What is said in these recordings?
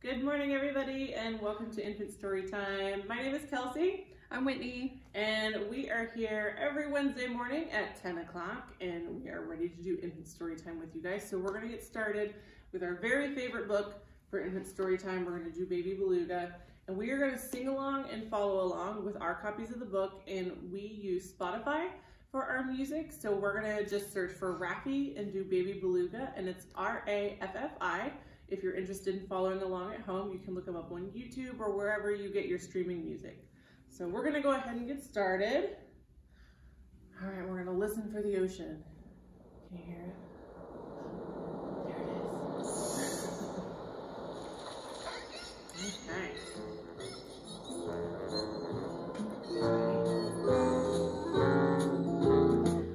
Good morning, everybody, and welcome to Infant Story Time. My name is Kelsey. I'm Whitney. And we are here every Wednesday morning at 10 o'clock, and we are ready to do Infant Story Time with you guys. So we're going to get started with our very favorite book for Infant Story Time. We're going to do Baby Beluga, and we are going to sing along and follow along with our copies of the book, and we use Spotify for our music. So we're going to just search for Raffi and do Baby Beluga, and it's R-A-F-F-I. If you're interested in following along at home, you can look them up on YouTube or wherever you get your streaming music. So we're gonna go ahead and get started. All right, we're gonna listen for the ocean. Can you hear it? There it is. Okay.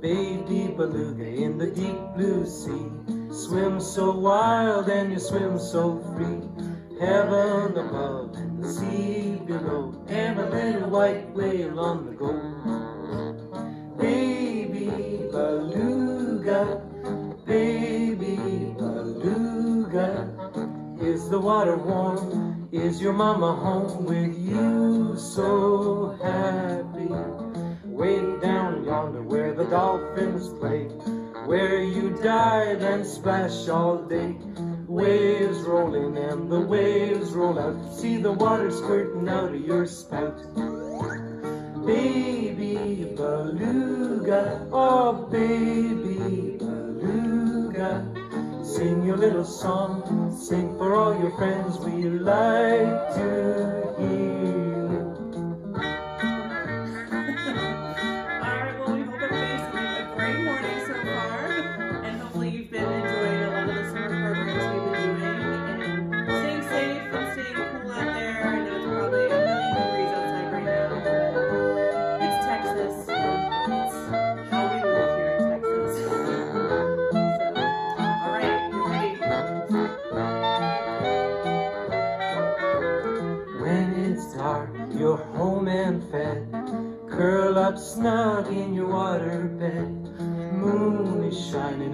Baby beluga in the deep blue sea Swim so wild and you swim so free. Heaven above the sea below, and a little white whale on the go. Baby beluga, baby beluga, is the water warm? Is your mama home with you so happy? Way down yonder where the dolphins play where dive and splash all day. Waves rolling and the waves roll out. See the water squirting out of your spout. Baby beluga, oh baby beluga. Sing your little song, sing for all your friends we like to hear.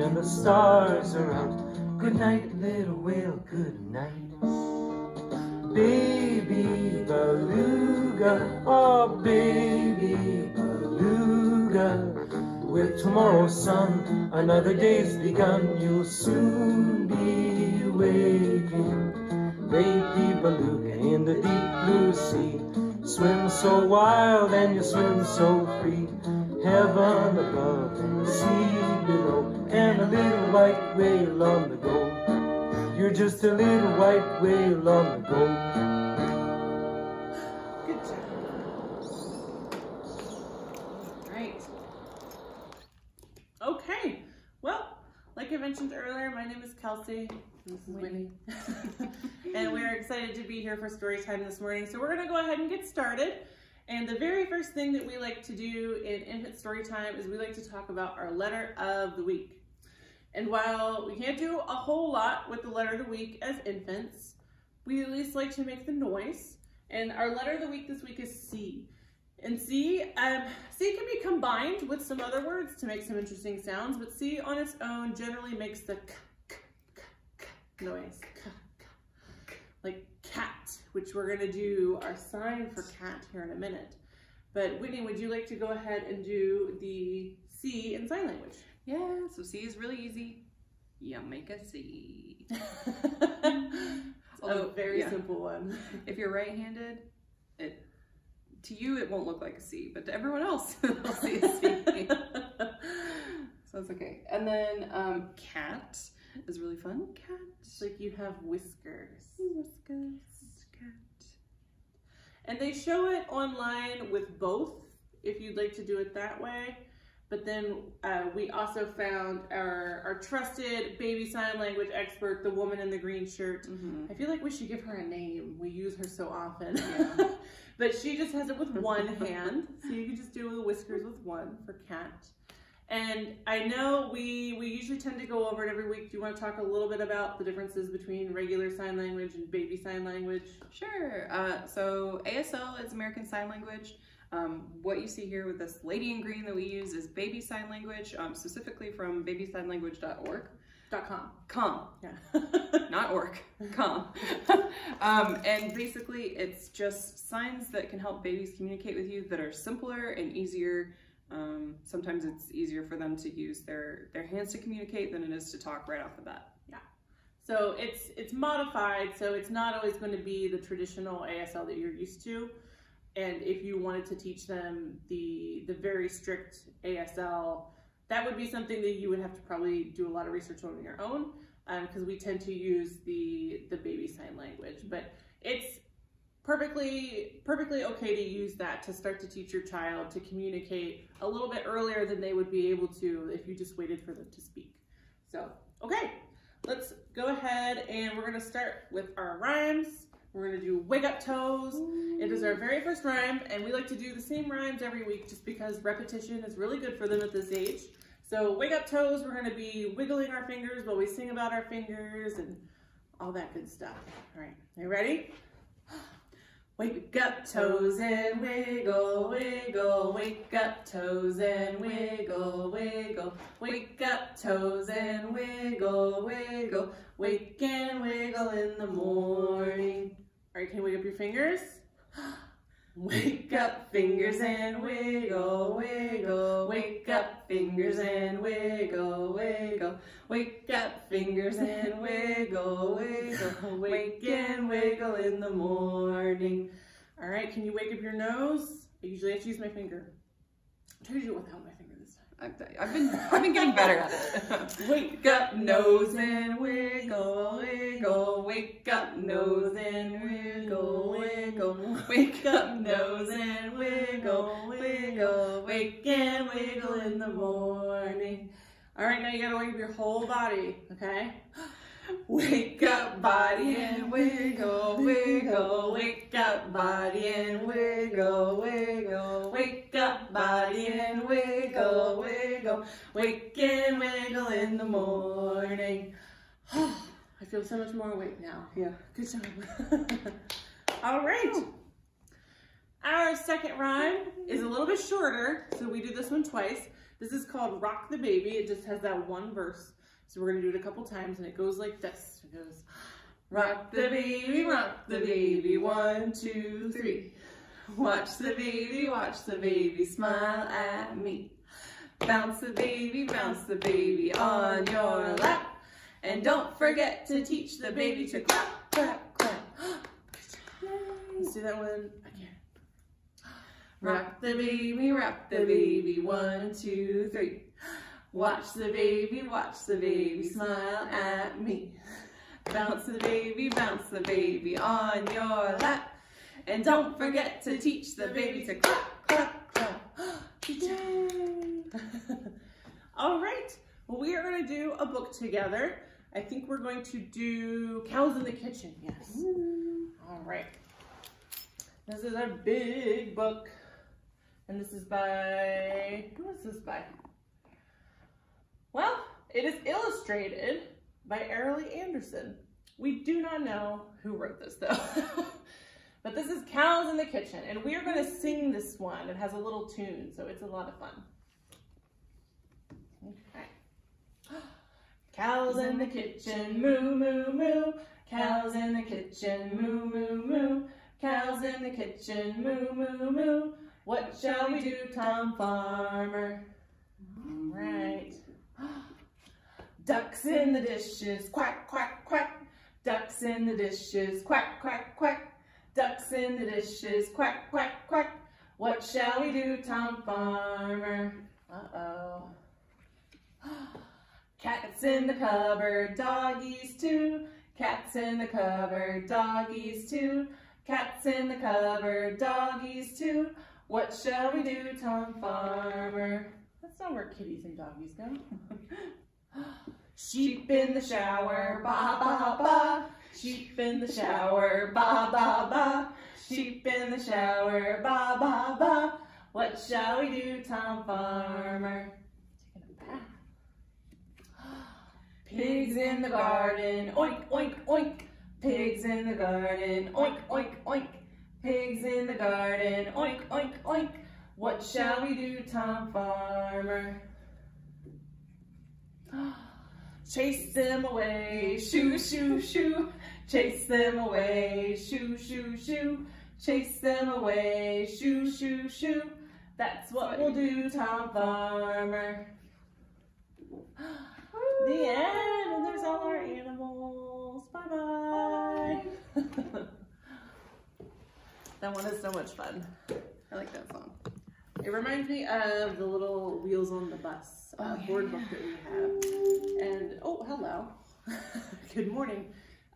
And the stars are out. Good night, little whale, good night. Baby beluga, oh baby beluga. With tomorrow's sun, another day's begun. You'll soon be waking. Baby beluga in the deep blue sea. Swim so wild and you swim so free. Heaven above and the sea little white whale on the go. You're just a little white whale on the go. Good job. Right. Okay. Well, like I mentioned earlier, my name is Kelsey. This is Winnie. and we're excited to be here for story time this morning. So we're gonna go ahead and get started. And the very first thing that we like to do in infant story time is we like to talk about our letter of the week. And while we can't do a whole lot with the letter of the week as infants, we at least like to make the noise. And our letter of the week this week is C. And C, um, C can be combined with some other words to make some interesting sounds, but C on its own generally makes the k noise. Like cat, which we're gonna do our sign for cat here in a minute. But Whitney, would you like to go ahead and do the C in sign language? Yeah, so C is really easy. You make a C. a very yeah. simple one. If you're right-handed, it to you it won't look like a C, but to everyone else it'll see a C. so it's okay. And then um, cat is really fun. Cat. It's like you have whiskers. Whiskers. Cat. And they show it online with both if you'd like to do it that way. But then uh, we also found our, our trusted baby sign language expert, the woman in the green shirt. Mm -hmm. I feel like we should give her a name. We use her so often. Yeah. but she just has it with one hand. So you can just do the whiskers with one for cat. And I know we, we usually tend to go over it every week. Do you want to talk a little bit about the differences between regular sign language and baby sign language? Sure. Uh, so ASL is American Sign Language. Um, what you see here with this lady in green that we use is baby sign language, um, specifically from babysignlanguage.org. Dot com. Com. Yeah. not orc, com. um, and basically, it's just signs that can help babies communicate with you that are simpler and easier. Um, sometimes it's easier for them to use their, their hands to communicate than it is to talk right off the bat. Yeah. So it's it's modified, so it's not always going to be the traditional ASL that you're used to. And if you wanted to teach them the the very strict ASL, that would be something that you would have to probably do a lot of research on your own, because um, we tend to use the the baby sign language. But it's perfectly perfectly okay to use that to start to teach your child to communicate a little bit earlier than they would be able to if you just waited for them to speak. So okay let's go ahead and we're gonna start with our rhymes. We're gonna do wig up toes. It is our very first rhyme and we like to do the same rhymes every week just because repetition is really good for them at this age. So wig up toes, we're gonna be wiggling our fingers while we sing about our fingers and all that good stuff. All right, are you ready? Wake up toes and wiggle, wiggle, wake up toes and wiggle, wiggle, wake up toes and wiggle, wiggle, wake and wiggle in the morning. All right, can you wake up your fingers? Wake up fingers and wiggle, wiggle, wake up fingers and wiggle, wiggle, wake up fingers and wiggle, wiggle, wake and wiggle in the morning. All right, can you wake up your nose? I usually have to use my finger. Try to do it without my finger this time. I've, I've been I've been getting better at it. wake up nose and wiggle, wiggle, wake up nose and wiggle, wiggle, wake up nose and wiggle, wiggle, wake and wiggle in the morning. All right, now you gotta wake up your whole body, okay? Wake up body and wiggle, wiggle, wake up body and wiggle, wiggle, wake up body and wiggle, wiggle, wake and wiggle in the morning. I feel so much more awake now. Yeah. Good job. All right. Our second rhyme is a little bit shorter, so we do this one twice. This is called Rock the Baby. It just has that one verse. So we're gonna do it a couple times and it goes like this. It goes, rock the baby, rock the baby, one, two, three. Watch the baby, watch the baby, smile at me. Bounce the baby, bounce the baby on your lap. And don't forget to teach the baby to clap, clap, clap. Let's do that one again. Rock the baby, rock the baby, one, two, three. Watch the baby, watch the baby, smile at me. Bounce the baby, bounce the baby on your lap. And don't forget to teach the baby to clap, clap, clap. Yay! All right, well, we are gonna do a book together. I think we're going to do Cows in the Kitchen, yes. All right. This is our big book. And this is by, who is this by? Well, it is illustrated by Airlie Anderson. We do not know who wrote this though. but this is Cows in the Kitchen, and we are going to sing this one. It has a little tune, so it's a lot of fun. Okay. Cows in the kitchen, moo, moo, moo. Cows in the kitchen, moo, moo, moo. Cows in the kitchen, moo, moo, moo. What shall we do, Tom Farmer? All right. Ducks in the dishes, quack, quack, quack. Ducks in the dishes, quack, quack, quack. Ducks in the dishes, quack, quack, quack. What shall we do, Tom Farmer? Uh-oh. Cats in the cupboard, doggies too. Cats in the cupboard, doggies too. Cats in the cupboard, doggies too. What shall we do, Tom Farmer? That's not where kitties and doggies go. Sheep in the shower, ba ba ba. Sheep in the shower, ba ba ba. Sheep in the shower, ba ba ba. What shall we do, Tom Farmer? Taking a bath. Pigs in the garden, oink, oink, oink. Pigs in the garden, oink, oink, oink. Pigs in the garden, oink, oink, oink. What shall we do, Tom Farmer? Chase them away, shoo, shoo, shoo. Chase them away, shoo, shoo, shoo. Chase them away, shoo, shoo, shoo. That's what we'll do, Tom Farmer. The end, and there's all our animals. Bye bye. that one is so much fun. I like that song. It reminds me of the little Wheels on the Bus uh, Oh, board yeah. book that we have. And oh, hello. Good morning.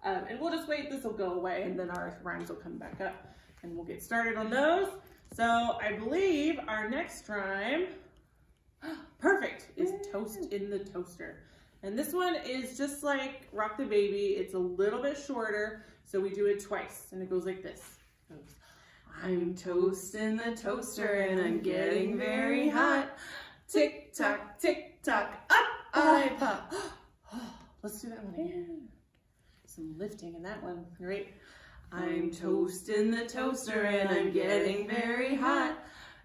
Um, and we'll just wait, this will go away, and then our rhymes will come back up, and we'll get started on those. So I believe our next rhyme, perfect, is Toast in the Toaster. And this one is just like Rock the Baby. It's a little bit shorter, so we do it twice, and it goes like this. It goes, I'm toast in the toaster and I'm getting very hot. Tick tock, tick tock, up I pop. Let's do that one again. Some lifting in that one. great. I'm toast in the toaster and I'm getting very hot.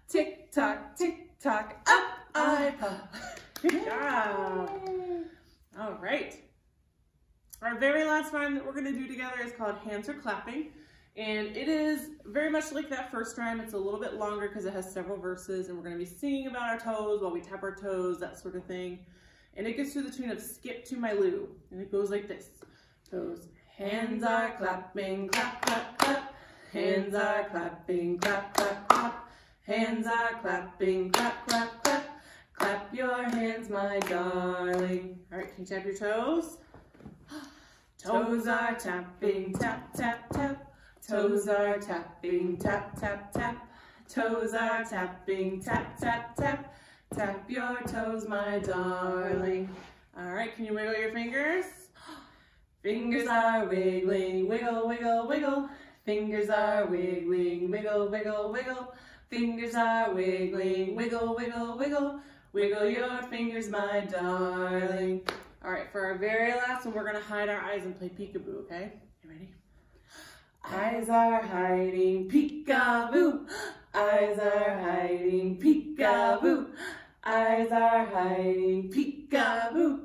Tick tock, tick tock, up I pop. Good job. All right. Our very last rhyme that we're going to do together is called Hands Are Clapping. And it is very much like that first rhyme. It's a little bit longer because it has several verses, and we're going to be singing about our toes while we tap our toes, that sort of thing. And it gets to the tune of Skip to My Lou. And it goes like this. Goes, Hands are clapping, clap, clap, clap. Hands are clapping, clap, clap, clap. Hands are clapping, clap, clap, clap. Clap your hands, my darling. All right, can you tap your toes? Toes are tapping, tap, tap, tap. Toes are tapping, tap, tap, tap. Toes are tapping, tap, tap, tap. Tap your toes, my darling. All right, can you wiggle your fingers? Fingers are wiggling, wiggle, wiggle, wiggle. Fingers are wiggling, wiggle, wiggle, wiggle. Fingers are wiggling, wiggle, wiggle, wiggle. Wiggle your fingers, my darling. All right, for our very last one, we're gonna hide our eyes and play peekaboo, okay? You ready? Eyes are hiding, peekaboo. Eyes are hiding, peekaboo. Eyes are hiding, peekaboo.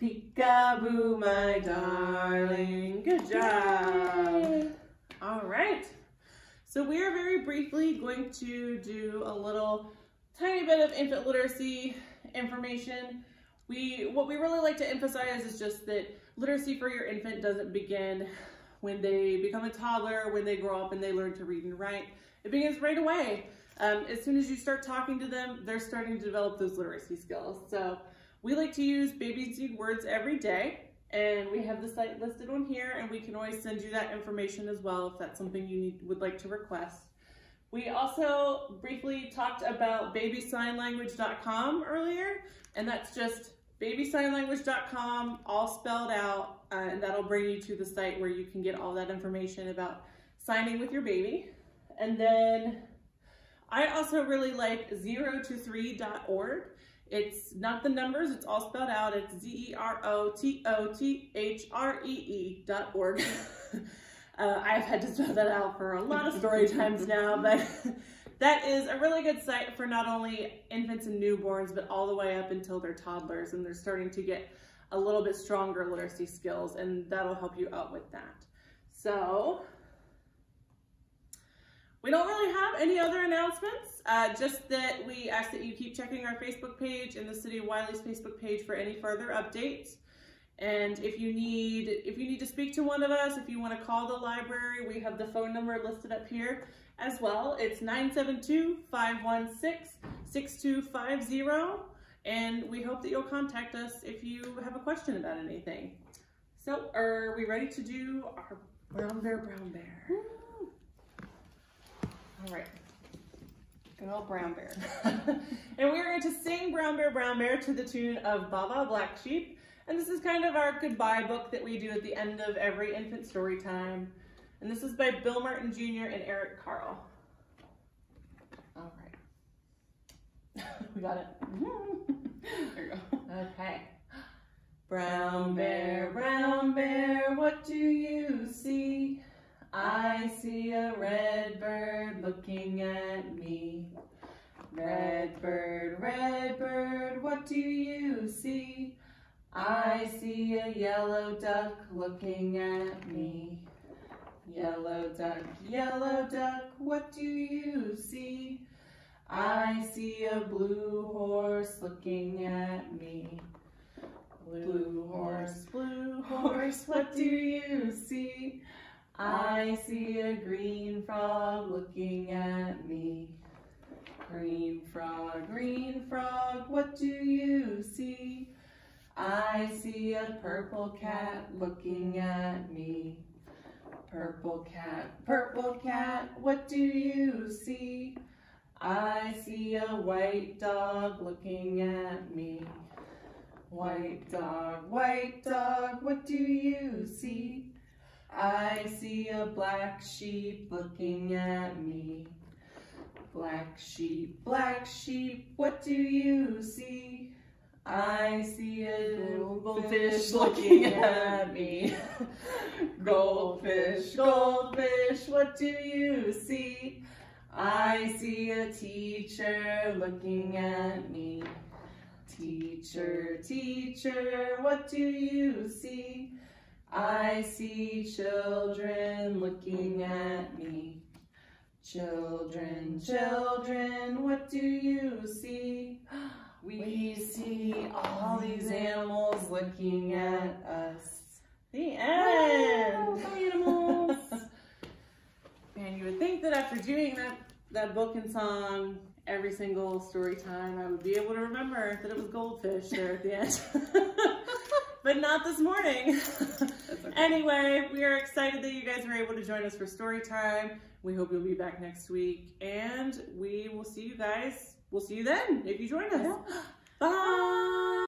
Peekaboo, my darling. Good job. All right. So we are very briefly going to do a little tiny bit of infant literacy information. We what we really like to emphasize is just that literacy for your infant doesn't begin when they become a toddler, when they grow up and they learn to read and write. It begins right away. Um, as soon as you start talking to them, they're starting to develop those literacy skills. So we like to use Babies Need Words Every Day. And we have the site listed on here, and we can always send you that information as well if that's something you need, would like to request. We also briefly talked about babysignlanguage.com earlier, and that's just babysignlanguage.com, all spelled out, uh, and that'll bring you to the site where you can get all that information about signing with your baby. And then I also really like zero to three.org. It's not the numbers, it's all spelled out. It's Z E R O T O T H R E E dot org. uh, I've had to spell that out for a lot of story times now, but that is a really good site for not only infants and newborns, but all the way up until they're toddlers and they're starting to get a little bit stronger literacy skills, and that'll help you out with that. So, we don't really have any other announcements, uh, just that we ask that you keep checking our Facebook page and the City of Wylie's Facebook page for any further updates. And if you need if you need to speak to one of us, if you want to call the library, we have the phone number listed up here as well. It's 972-516-6250. And we hope that you'll contact us if you have a question about anything. So are we ready to do our brown bear brown bear? All right. Good old brown bear. and we're going to sing Brown Bear, Brown Bear to the tune of Baba Black Sheep. And this is kind of our goodbye book that we do at the end of every infant story time. And this is by Bill Martin Jr. and Eric Carle. All got it. Mm-hmm. there you go. Okay. Brown bear, brown bear, what do you see? I see a red bird looking at me. Red bird, red bird, what do you see? I see a yellow duck looking at me. Yellow duck, yellow duck, what do you see? I see a blue horse looking at me. Blue horse, blue horse, what do you see? I see a green frog looking at me. Green frog, green frog, what do you see? I see a purple cat looking at me. Purple cat, purple cat, what do you see? I see a white dog looking at me. White dog, white dog, what do you see? I see a black sheep looking at me. Black sheep, black sheep, what do you see? I see a goldfish looking at me. goldfish, goldfish, what do you see? I see a teacher looking at me. Teacher, teacher, what do you see? I see children looking at me. Children, children, what do you see? We see all these animals looking at us. The end. Wow, animals. And you would think that after doing that, that book and song every single story time, I would be able to remember that it was goldfish there at the end. but not this morning. okay. anyway, we are excited that you guys were able to join us for story time. We hope you'll be back next week. And we will see you guys. We'll see you then if you join us. Bye.